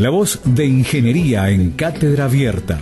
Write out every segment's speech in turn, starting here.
La voz de ingeniería en cátedra abierta.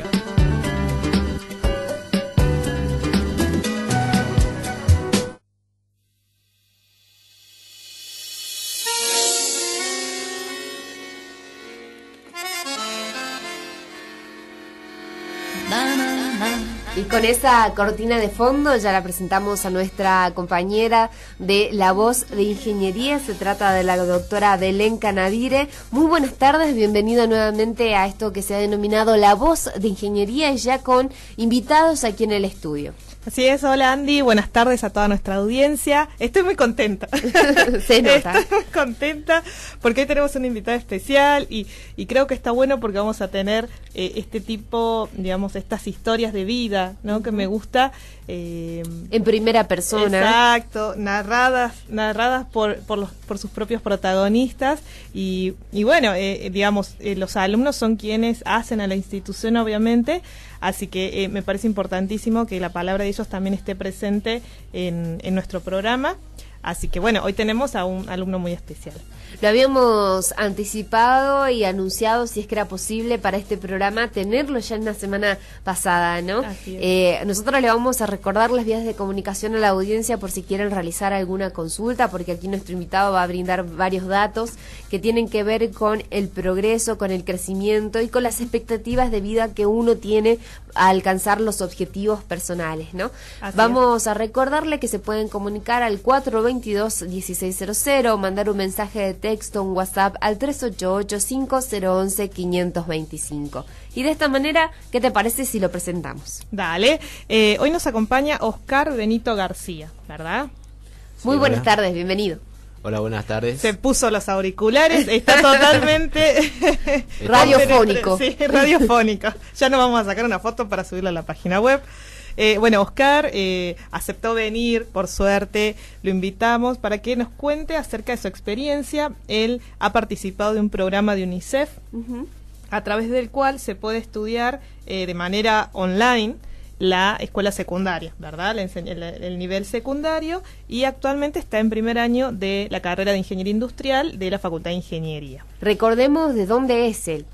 Esa cortina de fondo ya la presentamos a nuestra compañera de La Voz de Ingeniería. Se trata de la doctora Belén Canavire. Muy buenas tardes, bienvenida nuevamente a esto que se ha denominado La Voz de Ingeniería y ya con invitados aquí en el estudio. Así es, hola Andy, buenas tardes a toda nuestra audiencia. Estoy muy contenta. Se nota. Estoy muy contenta porque hoy tenemos un invitado especial y, y creo que está bueno porque vamos a tener eh, este tipo, digamos, estas historias de vida, ¿no? Que me gusta. Eh, en primera persona. Exacto, narradas, narradas por, por, los, por sus propios protagonistas y, y bueno, eh, digamos, eh, los alumnos son quienes hacen a la institución, obviamente, así que eh, me parece importantísimo que la palabra de ellos también esté presente en, en nuestro programa. Así que bueno, hoy tenemos a un alumno muy especial. Lo habíamos anticipado y anunciado, si es que era posible, para este programa tenerlo ya en la semana pasada, ¿no? Eh, nosotros le vamos a recordar las vías de comunicación a la audiencia por si quieren realizar alguna consulta, porque aquí nuestro invitado va a brindar varios datos que tienen que ver con el progreso, con el crecimiento y con las expectativas de vida que uno tiene a alcanzar los objetivos personales, ¿no? Así vamos a recordarle que se pueden comunicar al 422-1600, mandar un mensaje de texto, un WhatsApp al 388-5011-525. Y de esta manera, ¿qué te parece si lo presentamos? Dale. Eh, hoy nos acompaña Oscar Benito García, ¿verdad? Muy buenas hola. tardes, bienvenido. Hola, buenas tardes. Se puso los auriculares, está totalmente Radiofónico. Sí, radiofónico. Ya nos vamos a sacar una foto para subirla a la página web. Eh, bueno, Oscar eh, aceptó venir, por suerte, lo invitamos para que nos cuente acerca de su experiencia. Él ha participado de un programa de UNICEF a través del cual se puede estudiar eh, de manera online la escuela secundaria, ¿verdad? El, el nivel secundario y actualmente está en primer año de la carrera de Ingeniería Industrial de la Facultad de Ingeniería. Recordemos de dónde es él.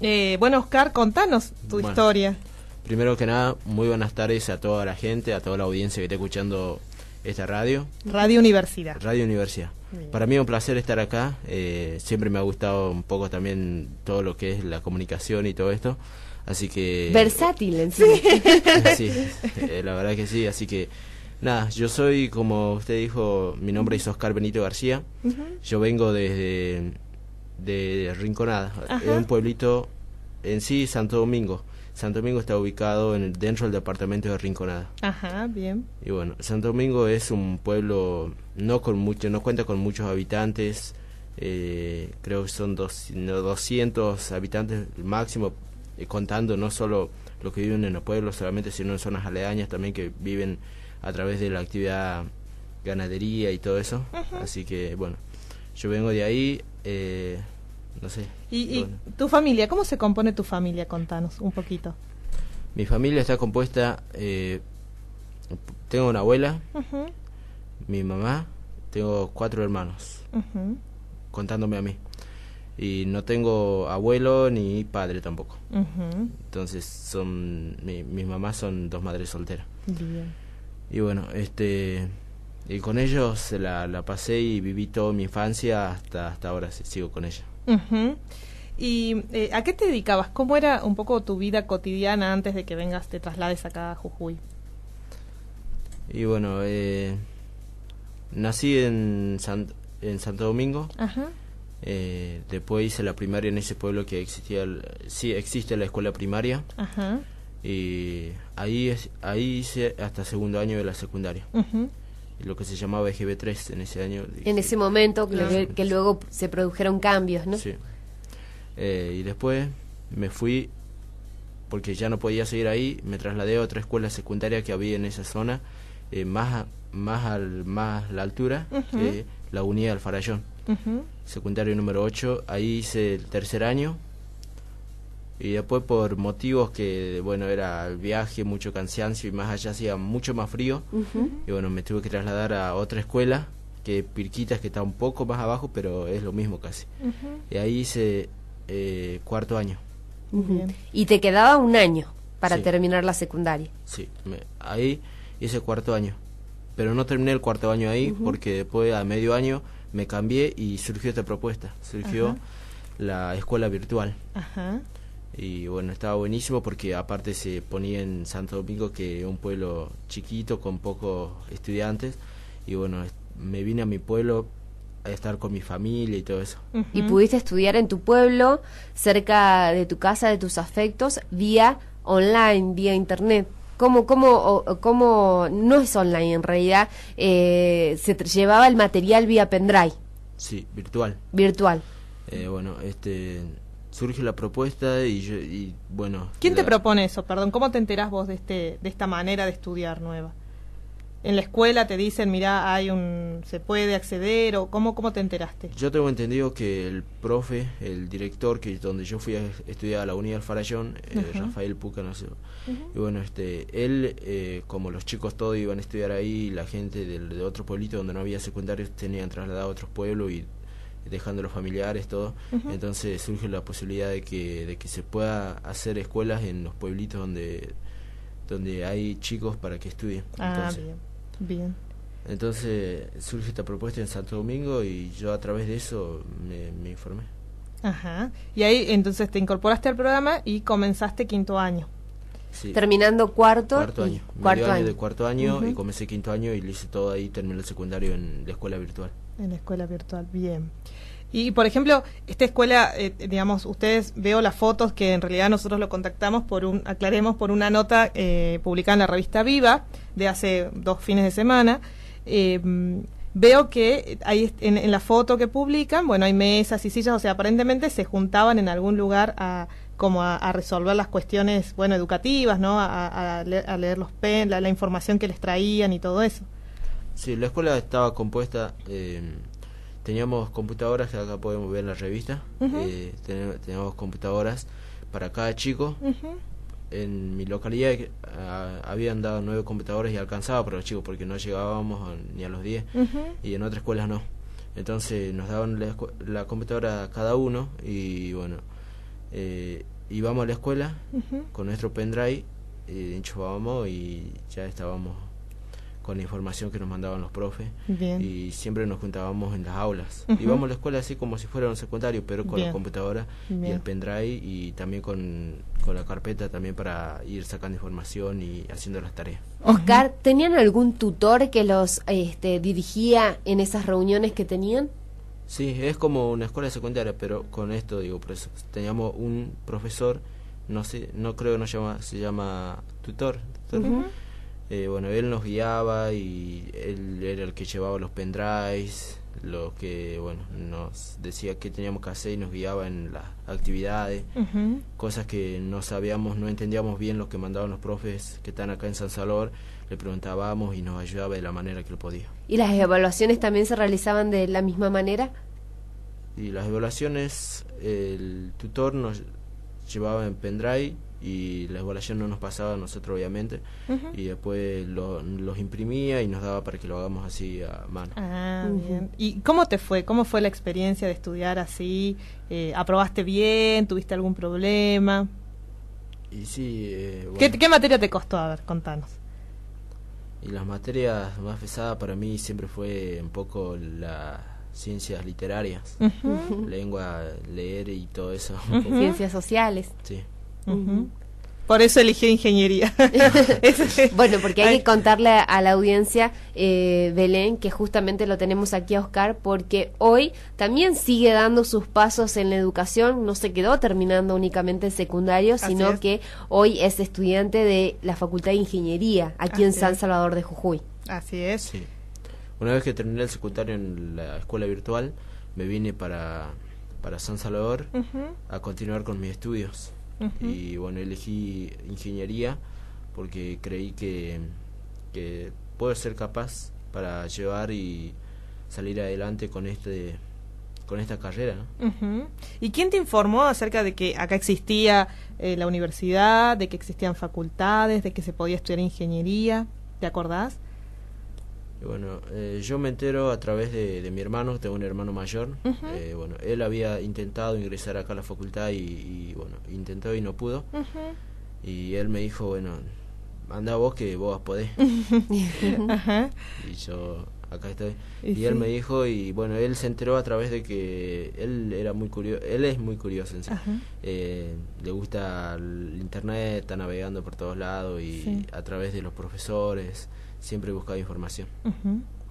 Eh, bueno, Oscar, contanos tu Bueno. historia. Primero que nada, muy buenas tardes a toda la gente, a toda la audiencia que está escuchando esta radio, Radio Universidad. Radio Universidad. Bien. Para mí es un placer estar acá. eh, siempre me ha gustado un poco también todo lo que es la comunicación y todo esto. Así que... Versátil en sí. sí, eh, la verdad que sí. Así que, nada, yo soy, como usted dijo, mi nombre es Oscar Benito García. Yo vengo desde de Rinconada, Ajá. es un pueblito en sí, Santo Domingo. Santo Domingo está ubicado en el- dentro del departamento de Rinconada. Ajá, bien. Y bueno, Santo Domingo es un pueblo no con mucho, no cuenta con muchos habitantes. eh, creo que son dos, no, 200 habitantes máximo, eh, contando no solo los que viven en los pueblos solamente, sino en zonas aledañas también que viven a través de la actividad ganadería y todo eso. Así que bueno, yo vengo de ahí, eh, no sé. ¿Y, y bueno. tu familia? ¿Cómo se compone tu familia? Contanos un poquito. Mi familia está compuesta, eh, tengo una abuela, mi mamá, tengo cuatro hermanos, contándome a mí. Y no tengo abuelo ni padre tampoco. Entonces son mi, mis mamás son dos madres solteras. Bien. Y bueno, este y con ellos la, la pasé y viví toda mi infancia hasta hasta ahora sigo con ella. Ujú. ¿Y eh, a qué te dedicabas? ¿Cómo era un poco tu vida cotidiana antes de que vengas, te traslades acá a Jujuy? Y bueno, eh, nací en, San- en Santo Domingo. Ajá. Eh, después hice la primaria en ese pueblo que existía, sí existe la escuela primaria Ajá. y ahí ahí hice hasta segundo año de la secundaria, y lo que se llamaba EGB3 en ese año. En ese momento que, Claro. luego- que luego se produjeron cambios, ¿no? Sí. Eh, y después me fui porque ya no podía seguir ahí, me trasladé a otra escuela secundaria que había en esa zona, eh, más a- más al más la altura que la unía al Farallón. Secundario número 8, ahí hice el tercer año y después por motivos que, bueno, era el viaje, mucho cansancio y más allá hacía mucho más frío y bueno, me tuve que trasladar a otra escuela que Pirquitas que está un poco más abajo pero es lo mismo casi y ahí hice eh, cuarto año. Y te quedaba un año para terminar la secundaria. Sí, ahí hice cuarto año. Pero no terminé el cuarto año ahí porque después a medio año me cambié y surgió esta propuesta. Surgió la escuela virtual. Ajá. Y bueno, estaba buenísimo porque aparte se ponía en Santo Domingo, que es un pueblo chiquito con pocos estudiantes. Y bueno, me vine a mi pueblo a estar con mi familia y todo eso. Y pudiste estudiar en tu pueblo, cerca de tu casa, de tus afectos, vía online, vía internet. ¿Cómo, cómo, cómo no es online en realidad? Eh, se llevaba el material vía pendrive. Sí, virtual. Virtual. Eh, bueno, este surge la propuesta y, yo, y bueno. ¿Quién te propone eso? Perdón, ¿cómo te enterás vos de este de esta manera de estudiar nueva? en la escuela te dicen, mira, hay un, se puede acceder o cómo, cómo te enteraste? Yo tengo entendido que el profe, el director, que donde yo fui a estudiar a la Unidad del Farallón, eh, Rafael Puca, no sé, y bueno, este, él, eh, como los chicos todos iban a estudiar ahí, la gente de otro pueblito donde no había secundarios tenían trasladado a otros pueblos y dejando los familiares, todo, entonces surge la posibilidad de que, de que se pueda hacer escuelas en los pueblitos donde donde hay chicos para que estudien. Ah, bien. Bien. Entonces surge esta propuesta en Santo Domingo y yo a través de eso me, informé. Ajá. Y ahí entonces te incorporaste al programa y comenzaste quinto año. Sí. Terminando cuarto. Cuarto año. Cuarto año, de cuarto año y comencé quinto año y lo hice todo ahí, terminé el secundario en la escuela virtual. En la escuela virtual, bien. Y, por ejemplo, esta escuela, eh, digamos, ustedes veo las fotos que en realidad nosotros lo contactamos por un, aclaremos, por una nota eh, publicada en la revista Viva de hace dos fines de semana. Eh, veo que hay en, la foto que publican, bueno, hay mesas y sillas, o sea, aparentemente se juntaban en algún lugar a como a, resolver las cuestiones, bueno, educativas, ¿no? A, leer, los pen, la, información que les traían y todo eso. Sí, la escuela estaba compuesta teníamos computadoras que acá podemos ver en la revista. Eh, teníamos computadoras para cada chico. En mi localidad ah, habían dado nueve computadoras y alcanzaba para los chicos porque no llegábamos ni a los diez. Y en otras escuelas no. Entonces nos daban la, computadora a cada uno y bueno eh, íbamos a la escuela con nuestro pendrive y enchufábamos y ya estábamos con la información que nos mandaban los profes. Y siempre nos juntábamos en las aulas. Íbamos a la escuela así como si fuera un secundario, pero con la computadora y el pendrive y también con, la carpeta también para ir sacando información y haciendo las tareas. Oscar, ¿tenían algún tutor que los este, dirigía en esas reuniones que tenían? Sí, es como una escuela secundaria, pero con esto digo, por eso. Teníamos un profesor, no sé, no creo que no llama, se llama tutor, eh, bueno, él nos guiaba y él era el que llevaba los pendrives, lo que, bueno, nos decía qué teníamos que hacer y nos guiaba en las actividades, cosas que no sabíamos, no entendíamos bien lo que mandaban los profes que están acá en San Salvador, le preguntábamos y nos ayudaba de la manera que lo podía. ¿Y las evaluaciones también se realizaban de la misma manera? Y las evaluaciones, el tutor nos llevaba en pendrive y la evaluación no nos pasaba a nosotros obviamente y después lo, los imprimía y nos daba para que lo hagamos así a mano. Ah, bien. ¿Y cómo te fue? ¿Cómo fue la experiencia de estudiar así? Eh, ¿Aprobaste bien? ¿Tuviste algún problema? Y sí, eh, ¿Qué, materia te costó? A ver, contanos. Y las materias más pesadas para mí siempre fue un poco las ciencias literarias, lengua, leer y todo eso. Ciencias sociales. Sí. Por eso eligió ingeniería. bueno, porque hay que contarle a la audiencia, eh, Belén, que justamente lo tenemos aquí a Oscar, porque hoy también sigue dando sus pasos en la educación, no se quedó terminando únicamente el secundario, sino que hoy es estudiante de la Facultad de Ingeniería, aquí en San Salvador de Jujuy. Así es. Una vez que terminé el secundario en la escuela virtual, me vine para, para San Salvador a continuar con mis estudios y bueno, elegí ingeniería porque creí que, que puedo ser capaz para llevar y salir adelante con este con esta carrera. ¿Y quién te informó acerca de que acá existía eh, la universidad, de que existían facultades, de que se podía estudiar ingeniería? ¿Te acordás? Bueno, eh, yo me entero a través de, mi hermano, tengo un hermano mayor. Eh, bueno, él había intentado ingresar acá a la facultad y, bueno, intentó y no pudo. Y él me dijo, bueno, anda vos que vos podés. y yo acá estoy. Y, él me dijo, y bueno, él se enteró a través de que él era muy curioso, él es muy curioso en sí. Eh, le gusta el internet, está navegando por todos lados y a través de los profesores siempre buscaba información.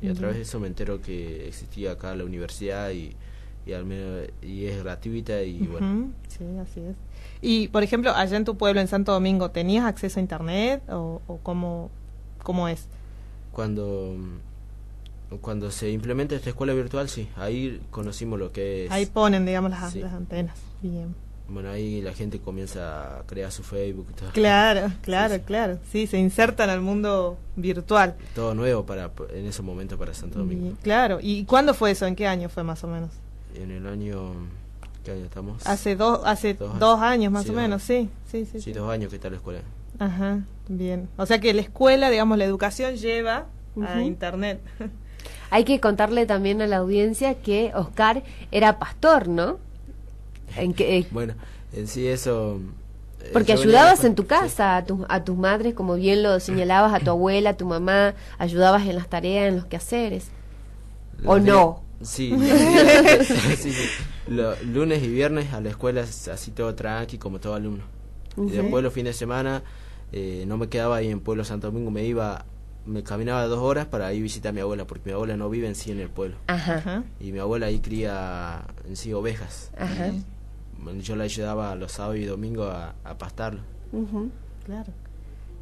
Y a través de eso me entero que existía acá la universidad y, y, al menos, y es gratuita y bueno. Sí, así es. Y, por ejemplo, allá en tu pueblo, en Santo Domingo, ¿tenías acceso a Internet o, o cómo, cómo es? Cuando cuando se implementa esta escuela virtual, sí, ahí conocimos lo que es. Ahí ponen, digamos, las, antenas. Bien. Bueno, ahí la gente comienza a crear su Facebook. Todo. Claro, claro, claro. Sí, se insertan al mundo virtual. Todo nuevo para en ese momento para Santo Domingo. claro. ¿Y cuándo fue eso? ¿En qué año fue más o menos? En el año... ¿Qué año estamos? Hace, dos hace dos, años más o menos, sí, sí, sí. Sí, dos años que está la escuela. Ajá, bien. O sea que la escuela, digamos, la educación lleva a Internet. Hay que contarle también a la audiencia que Oscar era pastor, ¿no? En que, eh, bueno, en sí eso... Eh, Porque ayudabas en tu casa a, tu, a tus madres, como bien lo señalabas, a tu abuela, a tu mamá, ayudabas en las tareas, en los quehaceres. ¿O no? Sí, sí, sí. lunes y viernes a la escuela así todo tranqui, como todo alumno. Y después los fines de semana eh, no me quedaba ahí en Pueblo Santo Domingo, me iba me caminaba dos horas para ir a visitar a mi abuela, porque mi abuela no vive en sí en el pueblo. Ajá. Y mi abuela ahí cría en sí ovejas. Ajá. Yo la ayudaba los sábados y domingos a, a pastarlo. Claro,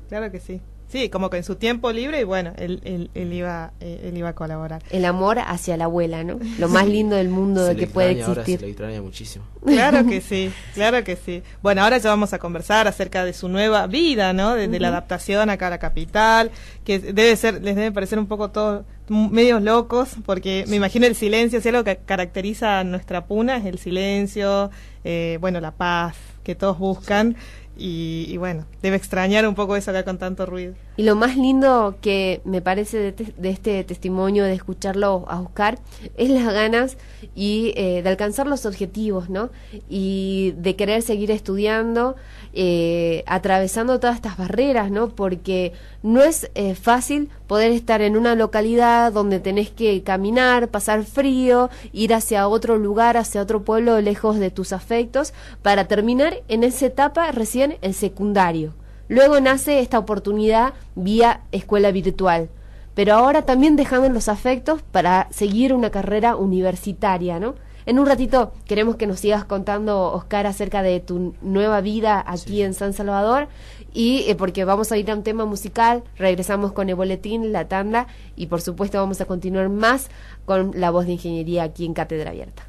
claro que sí. Sí, como que en su tiempo libre y bueno, él, él, él iba eh, él iba a colaborar. El amor hacia la abuela, ¿no? Lo más lindo del mundo que puede existir. Ahora se le extraña muchísimo. Claro que sí, claro que sí. Bueno, ahora ya vamos a conversar acerca de su nueva vida, ¿no? De, la adaptación acá a la capital, que debe ser, les debe parecer un poco todos medios locos, porque me imagino el silencio, si algo que caracteriza a nuestra puna es el silencio, eh, bueno, la paz que todos buscan. Y, bueno, debe extrañar un poco eso acá con tanto ruido. Y lo más lindo que me parece de, este testimonio, de escucharlo a Oscar, es las ganas y eh, de alcanzar los objetivos, ¿no? Y de querer seguir estudiando, eh, atravesando todas estas barreras, ¿no? Porque no es eh, fácil poder estar en una localidad donde tenés que caminar, pasar frío, ir hacia otro lugar, hacia otro pueblo lejos de tus afectos, para terminar en esa etapa recién el secundario. Luego nace esta oportunidad vía escuela virtual, pero ahora también dejando los afectos para seguir una carrera universitaria, ¿no? En un ratito queremos que nos sigas contando, Oscar, acerca de tu nueva vida aquí en San Salvador y eh, porque vamos a ir a un tema musical, regresamos con el boletín, la tanda y por supuesto vamos a continuar más con la voz de ingeniería aquí en Cátedra Abierta.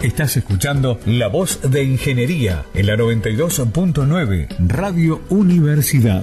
Estás escuchando La Voz de Ingeniería en la 92.9 Radio Universidad.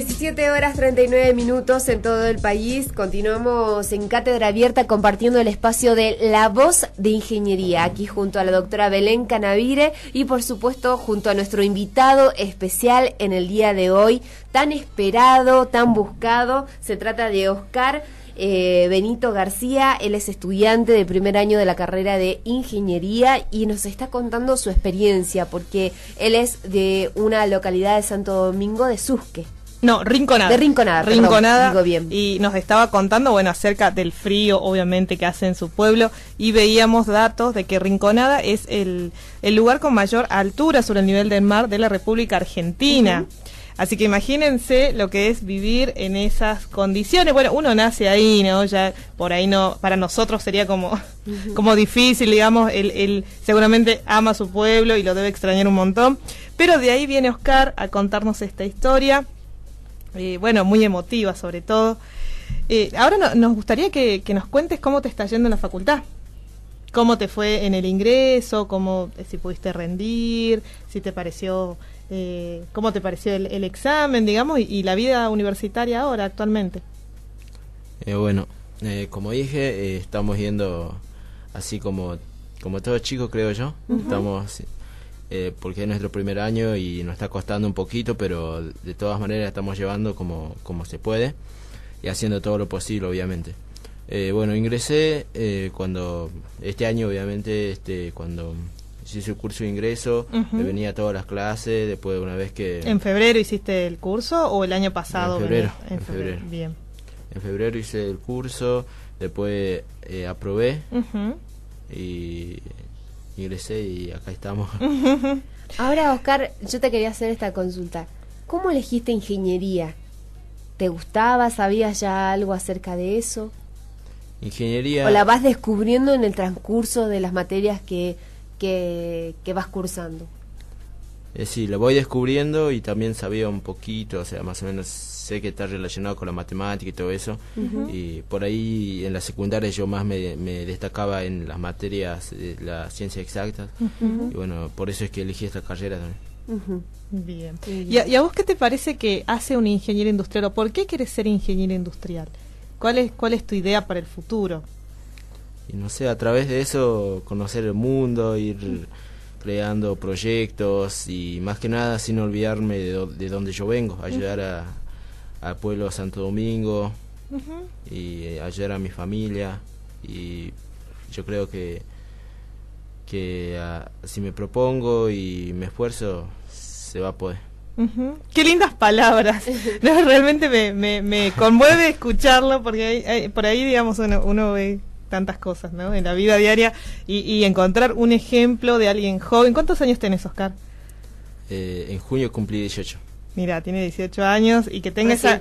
17 horas 39 minutos en todo el país. Continuamos en Cátedra Abierta compartiendo el espacio de La Voz de Ingeniería, aquí junto a la doctora Belén Canavire y por supuesto junto a nuestro invitado especial en el día de hoy, tan esperado, tan buscado. Se trata de Oscar. Eh, Benito García, él es estudiante de primer año de la carrera de ingeniería y nos está contando su experiencia porque él es de una localidad de Santo Domingo de Susque. No, Rinconada. De Rinconada. Rinconada. digo bien. Y nos estaba contando, bueno, acerca del frío, obviamente, que hace en su pueblo. Y veíamos datos de que Rinconada es el, el lugar con mayor altura sobre el nivel del mar de la República Argentina. Así que imagínense lo que es vivir en esas condiciones. Bueno, uno nace ahí, ¿no? Ya por ahí no, para nosotros sería como, como difícil, digamos, él, él seguramente ama su pueblo y lo debe extrañar un montón. Pero de ahí viene Oscar a contarnos esta historia eh, bueno, muy emotiva sobre todo. Eh, ahora nos gustaría que, nos cuentes cómo te está yendo en la facultad. ¿Cómo te fue en el ingreso? ¿Cómo, eh, si pudiste rendir? ¿Si te pareció Eh, ¿Cómo te pareció el, examen, digamos, y, la vida universitaria ahora, actualmente? Eh, bueno, eh, como dije, estamos yendo así como, como todos chicos, creo yo. Estamos, porque es nuestro primer año y nos está costando un poquito, pero de todas maneras estamos llevando como, como se puede y haciendo todo lo posible, obviamente. bueno, ingresé cuando, este año, obviamente, este, cuando hice el curso de ingreso, me venía a todas las clases, después de una vez que... ¿En febrero hiciste el curso o el año pasado? En febrero. En, febrero. Bien. En febrero hice el curso, después eh, aprobé y ingresé y acá estamos. Ahora, Oscar, yo te quería hacer esta consulta. ¿Cómo elegiste ingeniería? ¿Te gustaba? ¿Sabías ya algo acerca de eso? Ingeniería... ¿O la vas descubriendo en el transcurso de las materias que que, vas cursando. Eh, sí, lo voy descubriendo y también sabía un poquito, o sea, más o menos sé que está relacionado con la matemática y todo eso. Y por ahí en la secundaria yo más me, destacaba en las materias de la ciencia exacta. Y bueno, por eso es que elegí esta carrera también. Bien. ¿Y a, ¿Y a, vos qué te parece que hace un ingeniero industrial o por qué quieres ser ingeniero industrial? ¿Cuál es, cuál es tu idea para el futuro? y no sé, a través de eso conocer el mundo, ir creando proyectos y más que nada sin olvidarme de, de donde yo vengo, ayudar a, al pueblo de Santo Domingo y eh, ayudar a mi familia y yo creo que que ah, si me propongo y me esfuerzo se va a poder. Qué lindas palabras. realmente me, me, me, conmueve escucharlo porque por ahí, digamos, uno, uno ve tantas cosas, ¿no? En la vida diaria y, encontrar un ejemplo de alguien joven. ¿Cuántos años tenés, Oscar? Eh, en junio cumplí 18. Mira, tiene 18 años y que tenga esa,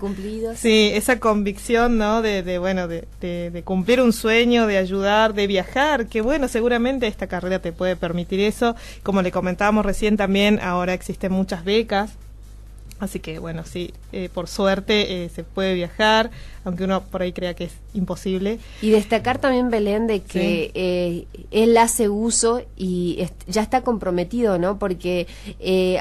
sí, esa convicción, ¿no? De, bueno, de, de, cumplir un sueño, de ayudar, de viajar, que bueno, seguramente esta carrera te puede permitir eso. Como le comentábamos recién también, ahora existen muchas becas Así que bueno, sí, eh, por suerte eh, se puede viajar, aunque uno por ahí crea que es imposible. Y destacar también, Belén, de que eh, él hace uso y ya está comprometido, ¿no? Porque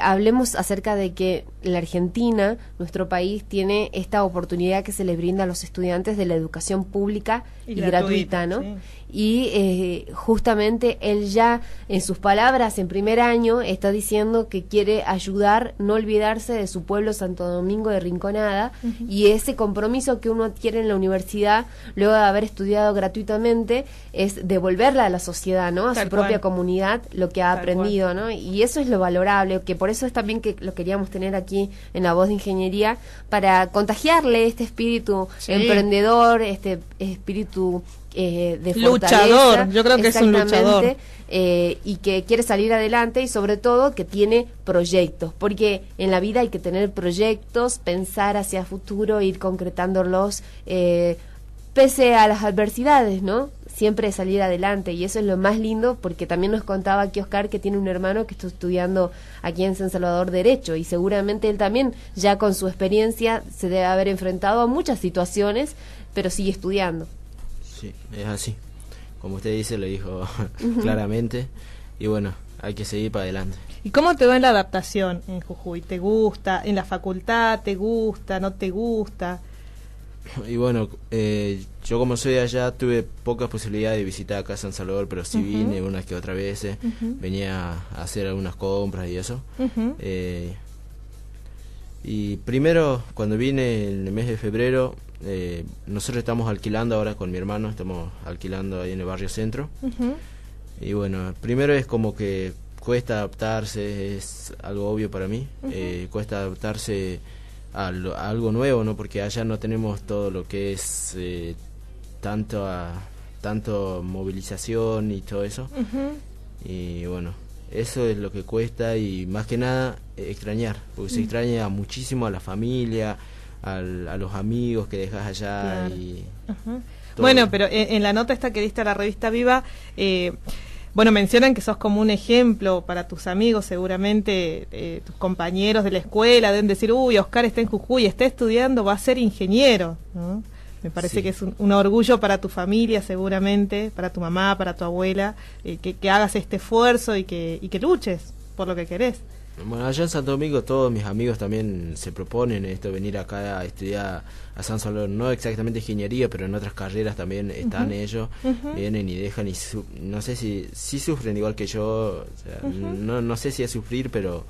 hablemos acerca de que la Argentina, nuestro país, tiene esta oportunidad que se le brinda a los estudiantes de la educación pública y, gratuita, ¿no? Y eh, justamente él ya en sus palabras en primer año está diciendo que quiere ayudar, no olvidarse de su pueblo Santo Domingo de Rinconada y ese compromiso que uno adquiere en la universidad luego de haber estudiado gratuitamente es devolverla a la sociedad, ¿no? A su propia comunidad lo que ha aprendido, ¿no? Y eso es lo valorable, que por eso es también que lo queríamos tener aquí en la voz de ingeniería para contagiarle este espíritu emprendedor, este espíritu eh, de luchador, yo creo que es un luchador. Eh, y que quiere salir adelante y sobre todo que tiene proyectos, porque en la vida hay que tener proyectos, pensar hacia futuro, ir concretándolos eh, pese a las adversidades, ¿no? Siempre salir adelante y eso es lo más lindo porque también nos contaba aquí Oscar que tiene un hermano que está estudiando aquí en San Salvador Derecho y seguramente él también ya con su experiencia se debe haber enfrentado a muchas situaciones, pero sigue estudiando. Sí, es así. Como usted dice, lo dijo claramente. Y bueno, hay que seguir para adelante. ¿Y cómo te va en la adaptación en Jujuy? ¿Te gusta? ¿En la facultad? ¿Te gusta? ¿No te gusta? Y bueno, eh, yo como soy de allá tuve pocas posibilidades de visitar acá San Salvador, pero sí vine unas que otras veces, venía a hacer algunas compras y eso. Eh, y primero, cuando vine en el mes de febrero, eh, nosotros estamos alquilando ahora con mi hermano, estamos alquilando ahí en el barrio centro. Y bueno, primero es como que cuesta adaptarse, es algo obvio para mí, eh, cuesta adaptarse a, algo nuevo, ¿no? Porque allá no tenemos todo lo que es eh, tanto, a, tanto movilización y todo eso. Y bueno, eso es lo que cuesta y más que nada extrañar, porque se extraña muchísimo a la familia, a los amigos que dejas allá. Y bueno, pero en, la nota esta que diste a la revista Viva, eh, bueno, mencionan que sos como un ejemplo para tus amigos, seguramente eh, tus compañeros de la escuela deben decir, uy, Oscar está en Jujuy, está estudiando, va a ser ingeniero. Me parece que es un, orgullo para tu familia, seguramente, para tu mamá, para tu abuela, eh, que, que, hagas este esfuerzo y que, y que luches por lo que querés. Bueno, allá en Santo Domingo todos mis amigos también se proponen esto, venir acá a estudiar a San Salvador, no exactamente ingeniería, pero en otras carreras también están ellos, vienen y dejan y no sé si, si sufren igual que yo, no, no sé si es sufrir, pero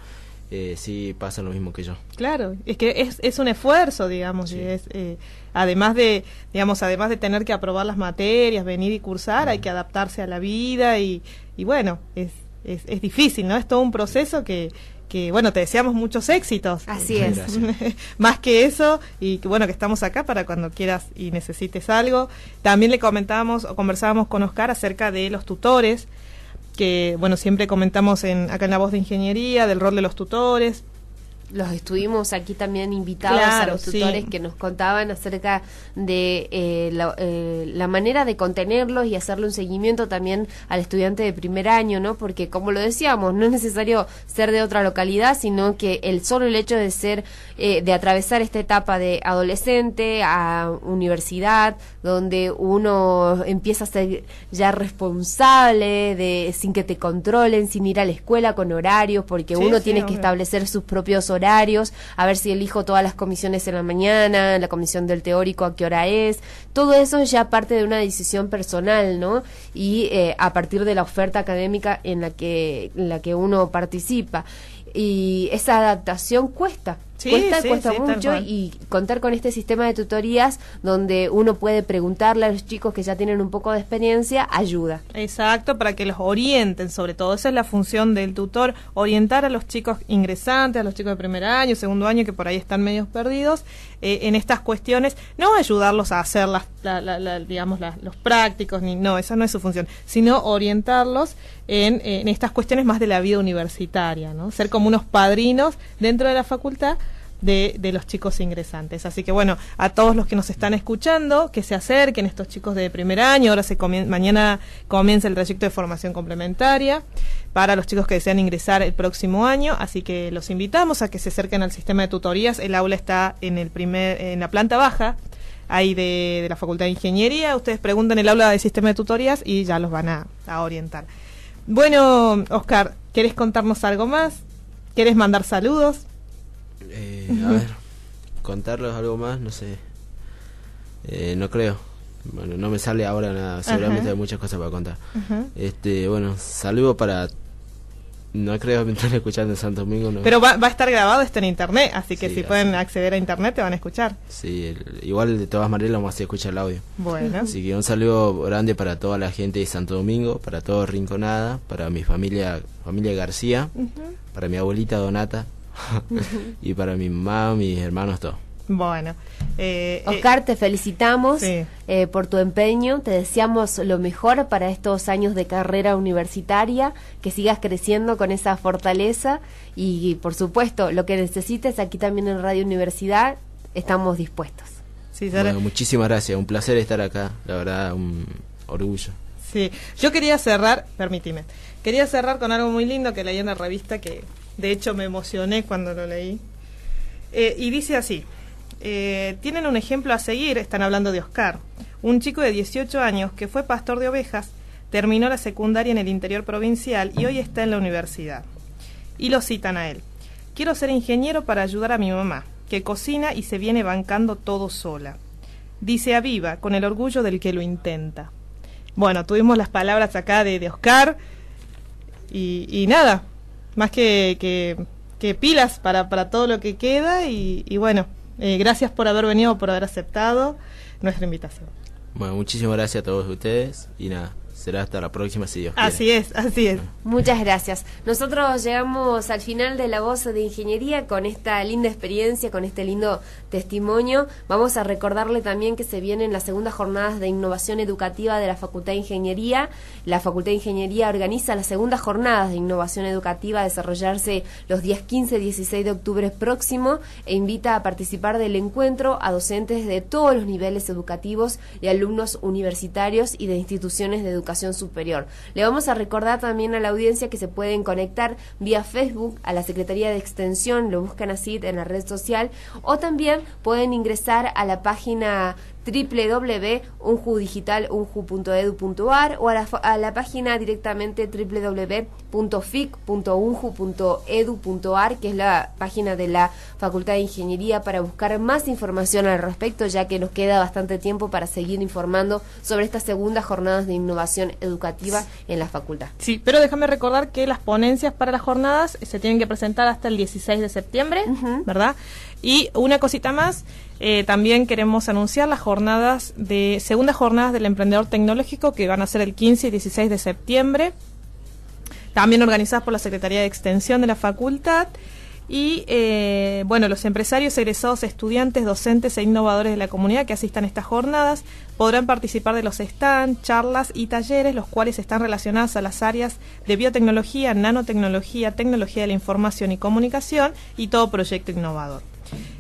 eh, sí pasa lo mismo que yo. Claro, es que es, es un esfuerzo, digamos, es, eh, además de, digamos, además de tener que aprobar las materias, venir y cursar, hay que adaptarse a la vida y, y bueno, es, es, es difícil, ¿no? Es todo un proceso que, que bueno, te deseamos muchos éxitos. Así es. Más que eso, y que bueno, que estamos acá para cuando quieras y necesites algo. También le comentábamos o conversábamos con Oscar acerca de los tutores que bueno siempre comentamos en, acá en la voz de ingeniería del rol de los tutores los estuvimos aquí también invitados a los tutores que nos contaban acerca de eh, eh, la, manera de contenerlos y hacerle un seguimiento también al estudiante de primer año, ¿no? Porque como lo decíamos, no es necesario ser de otra localidad, sino que el solo el hecho de ser, eh, de atravesar esta etapa de adolescente a universidad, donde uno empieza a ser ya responsable de sin que te controlen, sin ir a la escuela con horarios, porque uno tiene que establecer sus propios horarios horarios, a ver si elijo todas las comisiones en la mañana, la comisión del teórico a qué hora es, todo eso ya parte de una decisión personal, ¿no? Y eh, a partir de la oferta académica en la que, en la que uno participa. Y esa adaptación cuesta, cuesta, cuesta mucho y contar con este sistema de tutorías donde uno puede preguntarle a los chicos que ya tienen un poco de experiencia, ayuda. Exacto, para que los orienten sobre todo. Esa es la función del tutor, orientar a los chicos ingresantes, a los chicos de primer año, segundo año, que por ahí están medios perdidos, eh, en estas cuestiones, no ayudarlos a hacer las, digamos, los prácticos, ni no, esa no es su función, sino orientarlos en, estas cuestiones más de la vida universitaria, ¿no? Ser como unos padrinos dentro de la facultad de, de, los chicos ingresantes. Así que bueno, a todos los que nos están escuchando, que se acerquen estos chicos de primer año, ahora se mañana comienza el trayecto de formación complementaria para los chicos que desean ingresar el próximo año, así que los invitamos a que se acerquen al sistema de tutorías. El aula está en el primer en la planta baja ahí de, de la Facultad de Ingeniería. Ustedes preguntan el aula de sistema de tutorías y ya los van a, a orientar. Bueno, Oscar, ¿quieres contarnos algo más? ¿Quieres mandar saludos? Eh, a ver, contarles algo más, no sé. Eh, no creo. Bueno, no me sale ahora nada. Seguramente hay muchas cosas para contar. Este, bueno, saludo para. No creo que estén escuchando en Santo Domingo. Pero va, a estar grabado esto en internet, así que si pueden acceder a internet te van a escuchar. Sí, igual de todas maneras vamos a escuchar el audio. Bueno. Así que un saludo grande para toda la gente de Santo Domingo, para todo Rinconada, para mi familia, familia García, para mi abuelita Donata, y para mi mamá, mis hermanos, todo. Bueno. Eh, eh, Oscar, te felicitamos eh, por tu empeño, te deseamos lo mejor para estos años de carrera universitaria, que sigas creciendo con esa fortaleza y, por supuesto, lo que necesites aquí también en Radio Universidad, estamos dispuestos. Sí, muchísimas gracias, un placer estar acá, la verdad, un orgullo. Sí, yo quería cerrar, permíteme, quería cerrar con algo muy lindo que leí en la revista que de hecho me emocioné cuando lo leí. Eh, y dice así, eh, tienen un ejemplo a seguir, están hablando de Oscar, un chico de 18 años que fue pastor de ovejas, terminó la secundaria en el interior provincial y hoy está en la universidad. Y lo citan a él. Quiero ser ingeniero para ayudar a mi mamá, que cocina y se viene bancando todo sola. Dice a Viva, con el orgullo del que lo intenta. Bueno, tuvimos las palabras acá de, de Oscar y, y nada, más que, que, pilas para, para todo lo que queda y, bueno, eh, gracias por haber venido, por haber aceptado nuestra invitación. Bueno, muchísimas gracias a todos ustedes y nada, será hasta la próxima si Dios Así es, así es. Muchas gracias. Nosotros llegamos al final de la voz de ingeniería con esta linda experiencia, con este lindo testimonio. Vamos a recordarle también que se vienen las segundas jornadas de innovación educativa de la Facultad de Ingeniería. La Facultad de Ingeniería organiza las segundas jornadas de innovación educativa a desarrollarse los días 15 y 16 de octubre próximo e invita a participar del encuentro a docentes de todos los niveles educativos y alumnos universitarios y de instituciones de educación superior. Le vamos a recordar también a la audiencia que se pueden conectar vía Facebook a la Secretaría de Extensión, lo buscan así en la red social, o también pueden ingresar a la página www.unjudigitalunju.edu.ar o a la, a la página directamente www.fic.unju.edu.ar, que es la página de la Facultad de Ingeniería, para buscar más información al respecto, ya que nos queda bastante tiempo para seguir informando sobre estas segundas jornadas de innovación educativa en la facultad. Sí, pero déjame recordar que las ponencias para las jornadas se tienen que presentar hasta el 16 de septiembre, ¿verdad? Y una cosita más, eh, también queremos anunciar las jornadas de, segundas jornadas del emprendedor tecnológico que van a ser el 15 y 16 de septiembre, también organizadas por la Secretaría de Extensión de la Facultad. Y eh, bueno, los empresarios, egresados, estudiantes, docentes e innovadores de la comunidad que asistan a estas jornadas podrán participar de los stands, charlas y talleres, los cuales están relacionados a las áreas de biotecnología, nanotecnología, tecnología de la información y comunicación y todo proyecto innovador.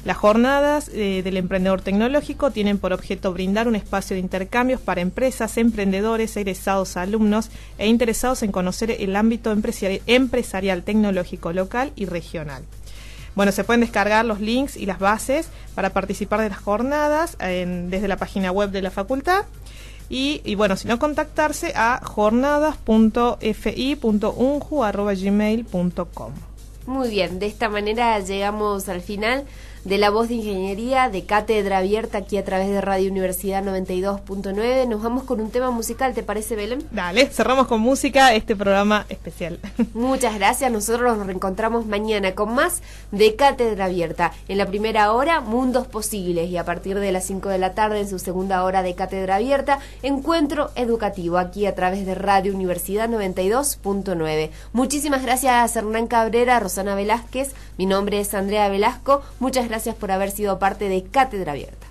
Las jornadas eh, del emprendedor tecnológico tienen por objeto brindar un espacio de intercambios para empresas, emprendedores, egresados, alumnos e interesados en conocer el ámbito empresarial, tecnológico local y regional. Bueno, se pueden descargar los links y las bases para participar de las jornadas desde la página web de la facultad. Y, y bueno, si no, contactarse a jornadas.fi.unju.gmail.com. Muy bien, de esta manera llegamos al final de la voz de ingeniería de cátedra abierta aquí a través de Radio Universidad 92.9. Nos vamos con un tema musical, ¿te parece, Belén? Dale, cerramos con música este programa especial. Muchas gracias, nosotros nos reencontramos mañana con más de cátedra abierta. En la primera hora, Mundos Posibles y a partir de las 5 de la tarde, en su segunda hora de cátedra abierta, encuentro educativo aquí a través de Radio Universidad 92.9. Muchísimas gracias a Hernán Cabrera, Rosana Velázquez, mi nombre es Andrea Velasco. Muchas gracias por haber sido parte de Cátedra Abierta.